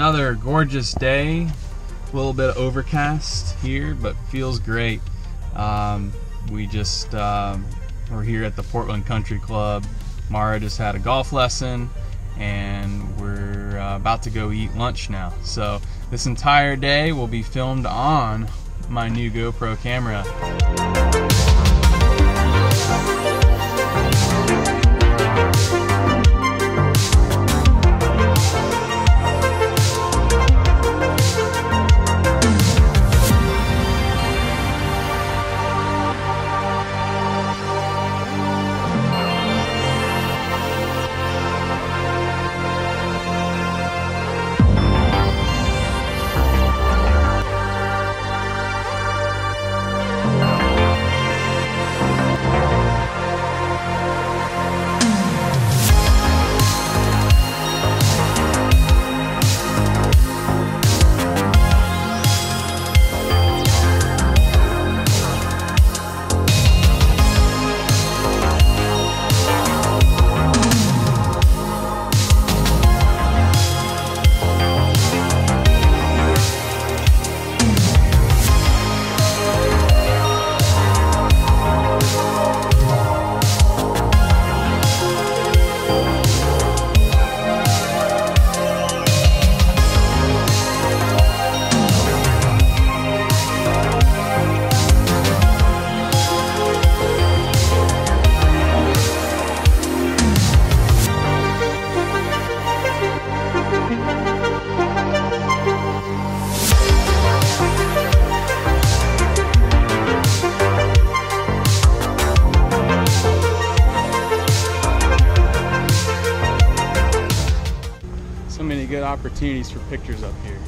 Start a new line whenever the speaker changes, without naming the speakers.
another gorgeous day. A little bit overcast here, but feels great. Um, we just um, we're here at the Portland Country Club. Mara just had a golf lesson, and we're uh, about to go eat lunch now. So this entire day will be filmed on my new GoPro camera. Opportunities for pictures up here.